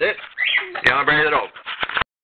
That's it. Calibrate it over.